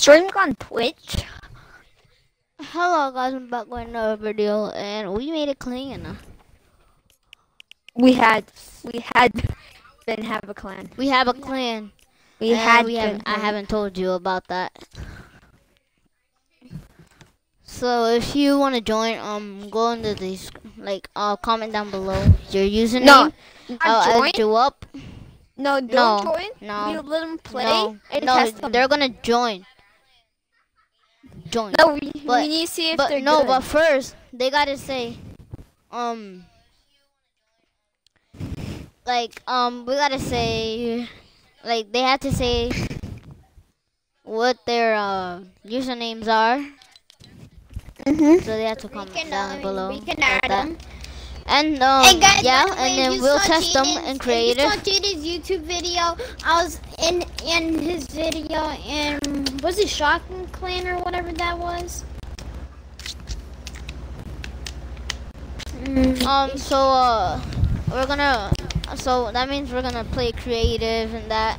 streaming on Twitch? Hello guys, I'm back with another video and we made a clan. We had, we had been have a clan. We have a clan. We and had. we haven't I haven't told you about that. So if you want to join, um, go into these, like, uh, comment down below your username. No, I'll join. add you up. No, don't No, join. no, We let them play no, and no, test them. they're gonna join. Join. No, we, But- we need to see if but they're no, good. but first they gotta say, um, like um, we gotta say, like they have to say what their uh, usernames are. Mhm. So they have to We comment can, down uh, below. we can add that. them. And um, Hey guys, yeah, by the way, and if then you we'll saw test them Jaden's- in If creative. you saw Jaden's YouTube video, I was in in his video, and was it Shocking Clan or whatever that was? Mm, Um, so uh, we're gonna, so that means we're gonna play creative and that.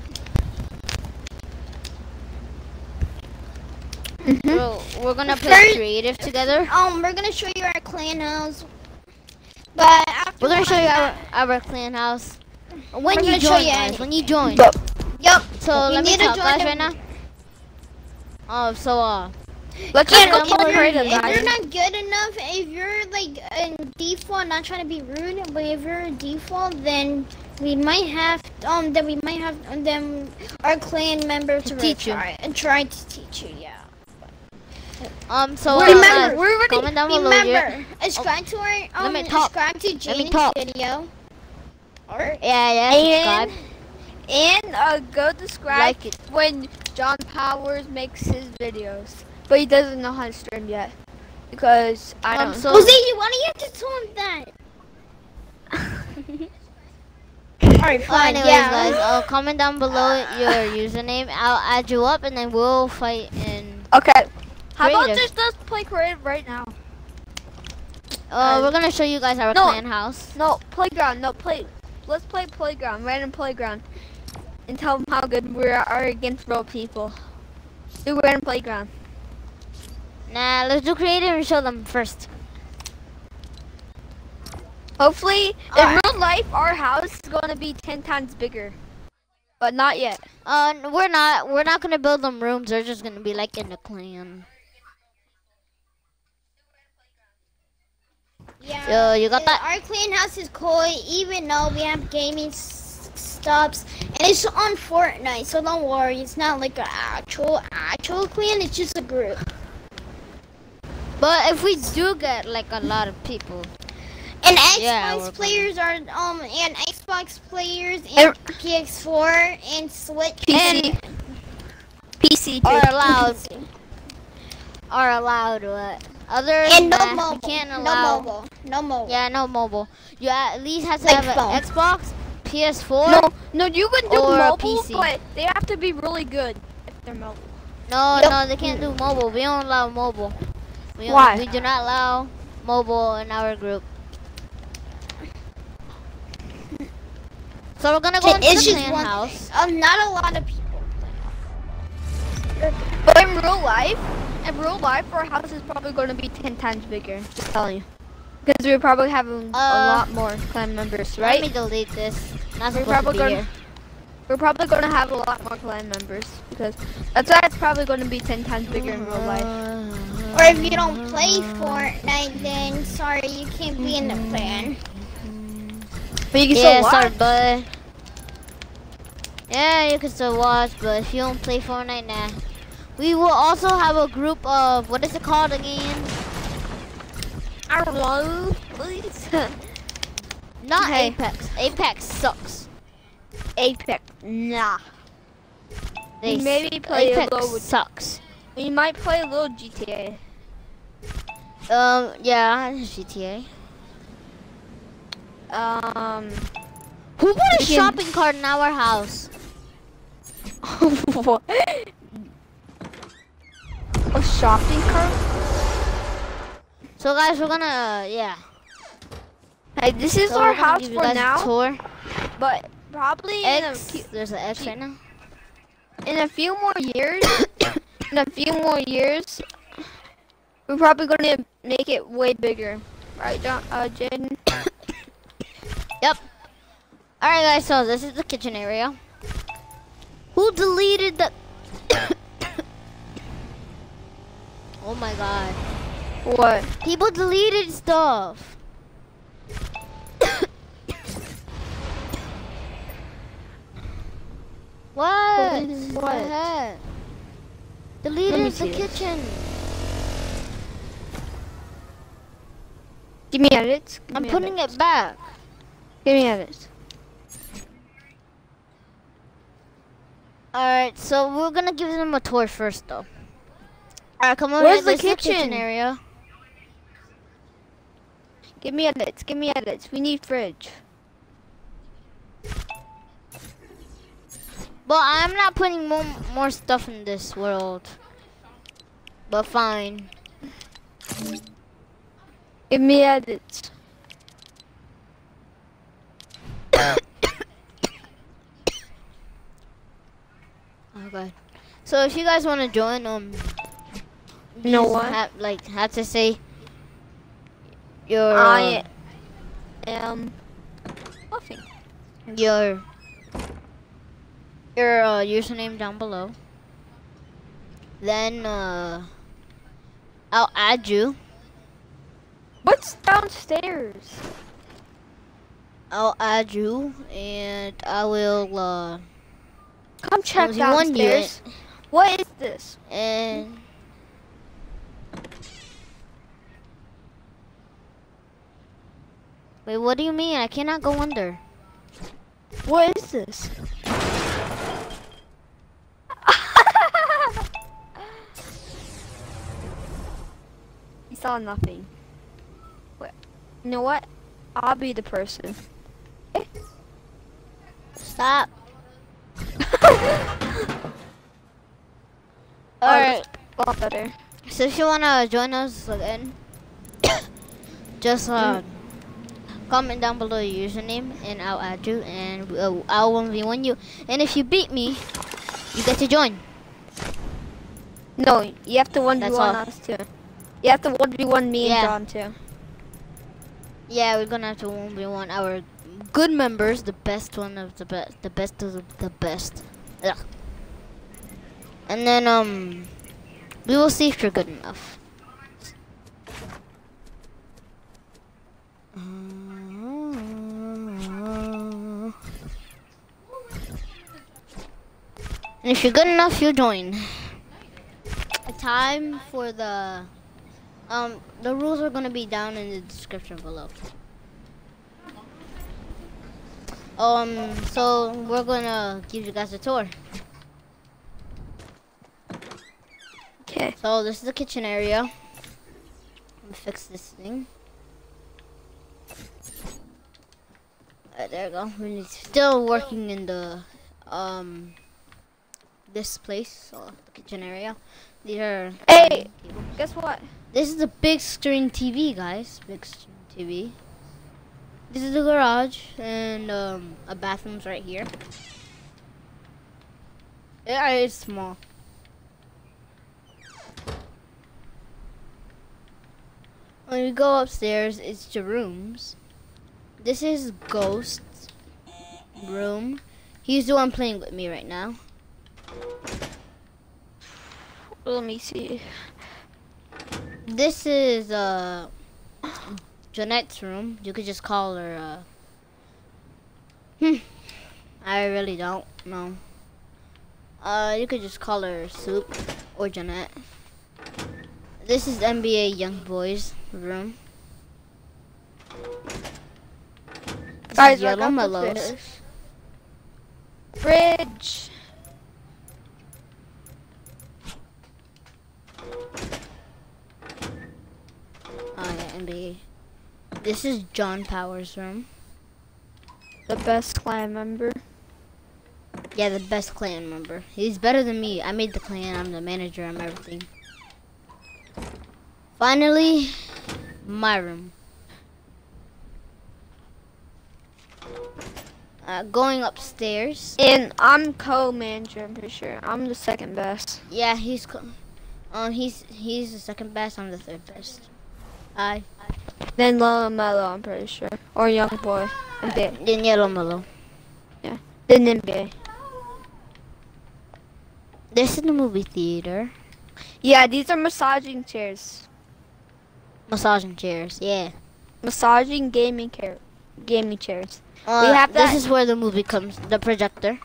Mm-hmm. We're, we're gonna play First- creative together. um, we're gonna show you our clan house, but after We're gonna show you our, our clan house. When We're you gonna show join, you guys. When you join. Yup. Yup. So You let me need to talk, join guys, right now. Oh, so uh, Let's And just go if play you're, if you're not good enough, if you're like in default, not trying to be rude, but if you're a default, then we might have um then we might have then our clan members To to teach you. try and try to teach you. Yeah. um, so uh, Remember, guys, we're already comment down below. your- remember subscribe to our um me talk. subscribe to me Jaden's talk. video. Or Yeah, yeah, subscribe. And uh, go subscribe Like it. when John Powers makes his videos, but he doesn't know how to stream yet because I Um, don't. so- Jose, why don't you have to tell him that? Alright, Well, fine. anyways, yeah. guys, uh, comment down below your username. I'll add you up, and then we'll fight in. okay. How about Creative. just us play creative right now? Uh, Um, we're gonna show you guys our no. clan house. No, playground. No, play. Let's play playground, random playground, and tell them how good we are against real people. Do random playground. Nah, let's do creative and show them first. Hopefully, in Alright. real life, our house is going to be ten times bigger, but not yet. Uh, we're not. We're not gonna build them rooms. They're just gonna be like in the clan. Yeah. Yo, you got Uh, that? Our clean house is cool, even though we have gaming s- stops, and it's on Fortnite, so don't worry. It's not like an actual actual clan. It's just a group. But if we do get like a lot of people, And Xbox Yeah, players are um and Xbox players And- and PS4 and Switch PC. PC too. are allowed, are allowed what? Other and no that, mobile. we can't no mobile. No mobile. Yeah, no mobile. You at least have to Like have phone. an Xbox, PS4. No, no, you can do Or mobile, PC. but they have to be really good if they're mobile. No, Yep. no, they can't do mobile. We don't allow mobile. We don't- Why? we do not allow mobile in our group. So we're gonna go into the clan one house. Um, not a lot of people. But in real life, in real life, our house is probably going to be ten times bigger. Just telling you, because we're probably have a, a Uh, lot more clan members, right? Let me delete this. Not We're probably gonna- here. We're probably going to have a lot more clan members because that's why it's probably going to be ten times bigger in real life. Or if you don't play Fortnite, then sorry, you can't be in the clan. But you can Yeah, still sorry, watch. but yeah, you can still watch, but if you don't play Fortnite, nah. We will also have a group of what is it called again? I don't know, please. Not Okay. Apex. Apex sucks. Apex, nah. They Maybe play a little sucks. We might play a little GTA. Um, yeah, GTA. Um, Who put a shopping cart in our house? what? A shopping cart? So guys, we're gonna yeah. Hey, this is So our house for now, Tour. but probably in a, X. few, There's an X right now. in a few more years, in a few more years, we're probably gonna make it way bigger, right, John, uh, Jaden? Yep. Alright guys, so this is the kitchen area. Who deleted the Oh my god. What? People deleted stuff. What? The what? heck? Let me Deleted the it. kitchen. Give me edits. Give I'm me putting edits. it back. Give me edits. Alright, so we're gonna give them a tour first though. Alright, come over Where's to the kitchen? area. Give me edits. Give me edits. We need fridge. Well, I'm not putting more more stuff in this world. But fine. Give me edits. Okay. So if you guys want to join, um, You know what? Have, like, have to say your I am nothing. your your uh, username down below. Then uh, I'll add you. What's downstairs? I'll add you, and I will uh, Come check downstairs. What is this? and. Wait, what do you mean? I cannot go under. What is this? Saw nothing. What? You know what? I'll be the person. Stop. Oh, Alright. A lot better. So if you wanna join us again, just uh, comment down below your username and I'll add you and uh, I'll one v one you. And if you beat me, you get to join. No, you have to 1v1 That's all. us too. You have to 1v1 me Yeah. and John too. Yeah, we're gonna have to one v one our good members, the best one of the best, the best of the, the best. Ugh. And then um, we will see if you're good enough. And if you're good enough, you'll join. Time for the um the rules are gonna be down in the description below. Um, so we're gonna give you guys a tour. Okay. So this is the kitchen area. Let me fix this thing. Alright, there we go. We're still working in the um this place, so the kitchen area. These are Hey! Guess what? This is a big screen TV, guys. Big screen TV. This is the garage, and um, a bathroom's right here. Yeah, it's small. When we go upstairs, it's the rooms. This is Ghost's room. He's the one playing with me right now. Let me see. This is uh Jeanette's room. You could just call her uh Hmm. I really don't know. Uh you could just call her Soup or Jeanette. This is NBA Young Boys room. This Guys, Yellow Mellows. Fridge. This is John Powers' room. The best clan member. Yeah, the best clan member. He's better than me. I made the clan. I'm the manager. I'm everything. Finally, my room. uh, going upstairs. And I'm co-manager. I'm pretty sure. I'm the second best. Yeah, he's co- um he's he's the second best. I'm the third best. I Then Lolo Mello. I'm pretty sure. Or Young Boy. And then yellow mellow. Yeah. Then NBA. This is the movie theater. Yeah, these are massaging chairs. Massaging chairs. Yeah. Massaging gaming chair, gaming chairs. Uh, have This is where the movie comes. The projector.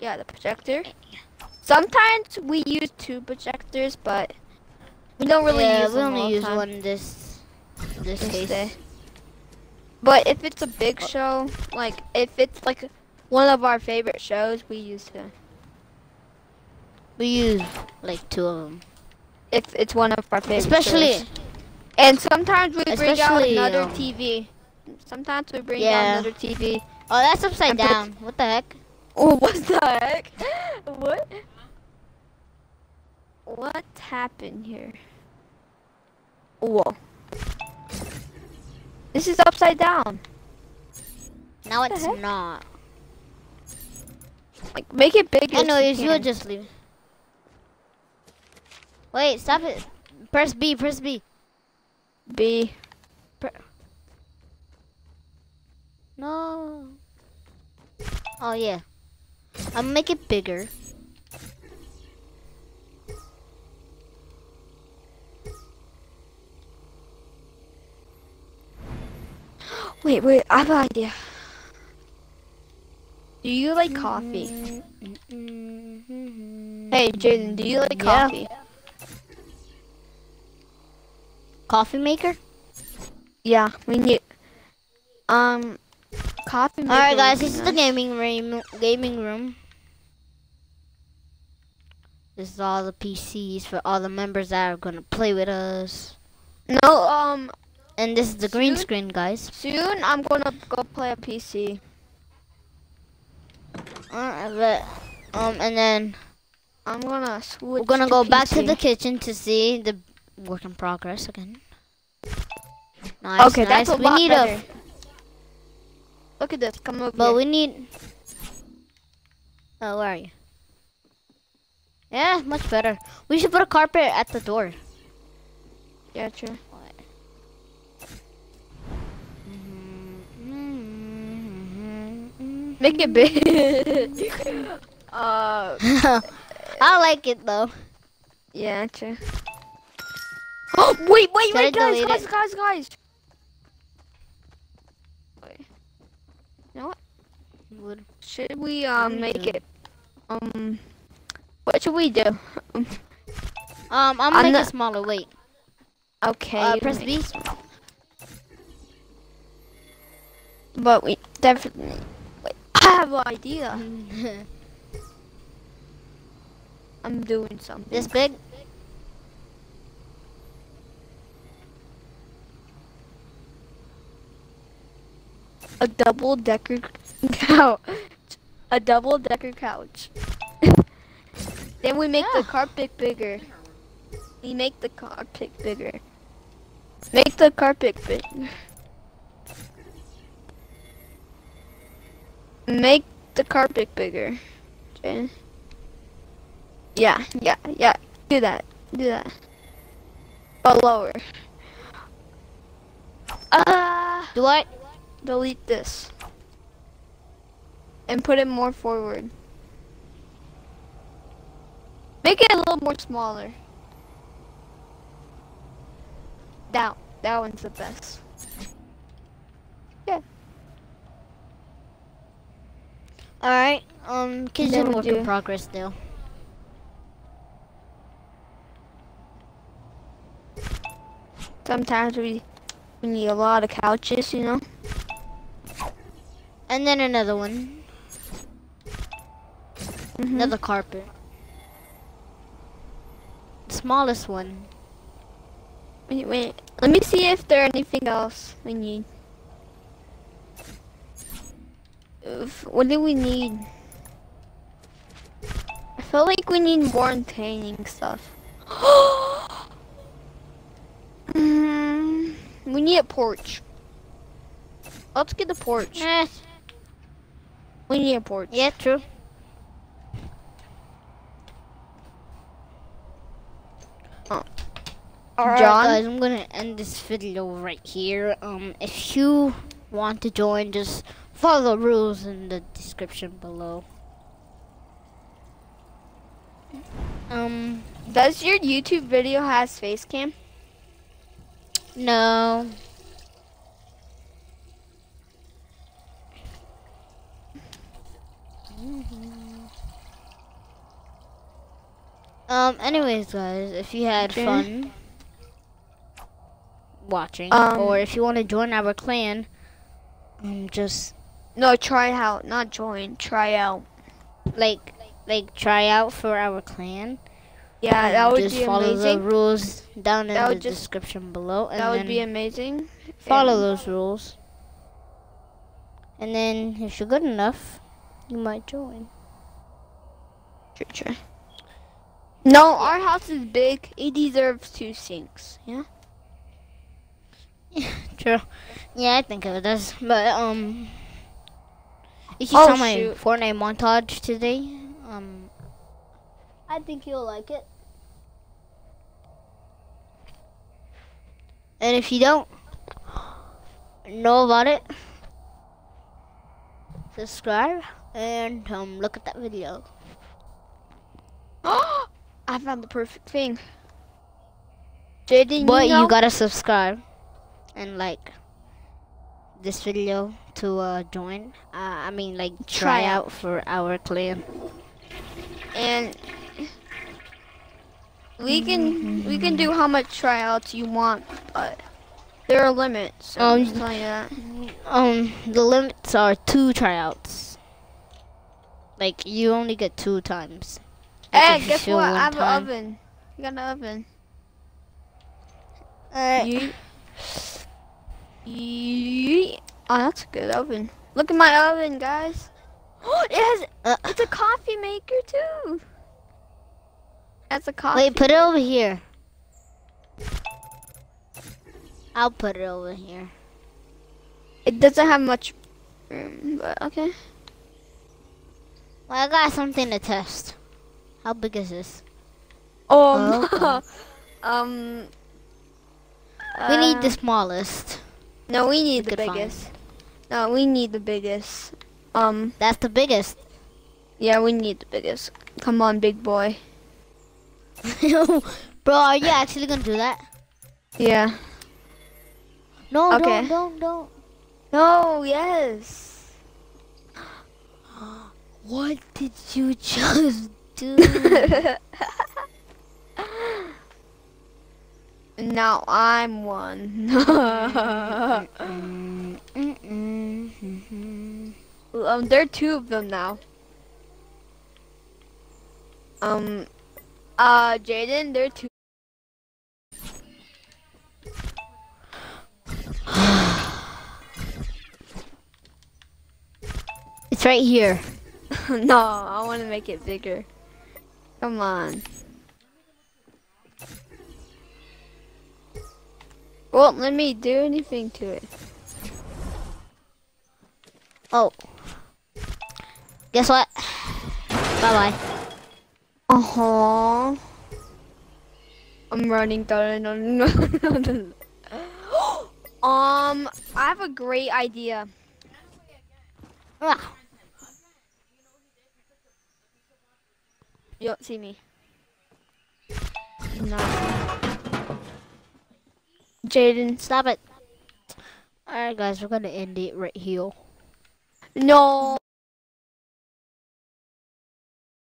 Yeah, the projector. Sometimes we use two projectors, but we don't really yeah, use we only use time. one this this This case. day. But if it's a big show, like if it's like one of our favorite shows, we use two. We use like two of them. If it's one of our favorite Especially shows. And sometimes we bring out another um, TV. Sometimes we bring Yeah. out another TV. Oh, that's upside down. What the heck? Oh, what the heck? What? What happened here? Whoa. This is upside down. No, it's heck? not. Like, make it bigger. if Anyways, you you'll just leave. Wait, stop it. Press B, press B. B. No. Oh, yeah. I'll make it bigger. Wait, wait, I have an idea. Do you like coffee? Hey, Jaden, do you like Mm-hmm. Yeah. coffee? Coffee maker? Yeah, we need. Um, coffee. maker Alright, guys, this is the gaming room. Gaming room. This is all the PCs for all the members that are gonna play with us. No, um, And this is the green screen, guys. soon I'm gonna go play a PC. Alright, but um, and then I'm gonna switch. we're gonna go back to the kitchen to see the work in progress again. Nice, Okay, nice. that's a we lot need better. a, Look at this. Come over but here. we need. Oh, where are you? Yeah, much better. We should put a carpet at the door. Yeah, true. Make it big. uh, I like it though. yeah, true. Oh, wait, wait, Should wait, guys, guys, guys, guys. Wait. You know what? Should we um make it? Um, what should we do? Um, I'm I'm gonna make it smaller. Wait. okay. Uh, press B. But we definitely. Wait, I have an idea. I'm doing something. this big? a double decker couch. A double decker couch. then we make Yeah. the carpet bigger. We make the carpet bigger. Make the carpet big. Make the carpet bigger. Jen. Yeah, yeah, yeah. Do that. Do that. But lower. Ah Do what? delete this and put it more forward. Make it a little more smaller. That that one's the best. All right. Um, Then we work in progress still. Sometimes we we need a lot of couches, you know. And then another one, Mhm. another carpet. Smallest one. Wait, wait. Let me see if there anything else we need. If- What do we need? I feel like we need more entertaining stuff. mm, we need a porch. Let's get a porch. Eh, We need a porch. Yeah, true. Alright John? guys, I'm gonna end this video right here. Um, if you want to join, just follow the rules in the description below. Um, Does your YouTube video has face cam? no. Um, anyways, guys, if you had Okay. fun watching, Um, or if you want to join our clan, um, just No, try out, not join. Try out. like like try out for our clan. Yeah, that would just be follow amazing. Follow the rules down in the just- description below, and That would be amazing. follow And- those rules. And then, if you're good enough, you might join. True, true. No, our house is big. It deserves two sinks. Yeah. Yeah, True. Yeah, I think it does. But um, you Oh, saw my shoot. Fortnite montage today, um, I think you'll like it. And if you don't know about it, subscribe and um look at that video. I found the perfect thing. Jaden, But you, know? you gotta subscribe and like this video to uh, join. Uh, I mean, like try, Try out. for our clan. and we can we can do how much tryouts you want, but there are limits. So I'm Um, just telling you that. Um, the limits are two tryouts. Like you only get two times. Like, Hey, you guess what? I have time- an oven. You got an oven. Alright. Yeet. Oh, that's a good oven. Look at my oven, guys. Oh, it has. Uh, It's a coffee maker too. That's a coffee. wait, put it over here. I'll put it over here. It doesn't have much room, but okay. Well, I got something to test. How big is this? Um. Oh, um. we need uh, the smallest. No, we need the biggest. find. No, we need the biggest. Um. That's the biggest. Yeah, we need the biggest. Come on, big boy. Bro, are you actually gonna do that? Yeah. No, Okay. don't, don't, don't. No. Yes. What did you just do? now I'm one. Mm, mm, mm, Mm, mm, mm, mhm. um, there are two of them now. Um, uh, Jaden, there are two. It's right here. no, I want to make it bigger. Come on. Won't let me do anything to it. Oh. Guess what? Bye bye. Uh huh. I'm running. dun. um, I have a great idea. Ah, You don't see me. No. Jaden. stop it. Alright, guys, we're gonna end it right here. No.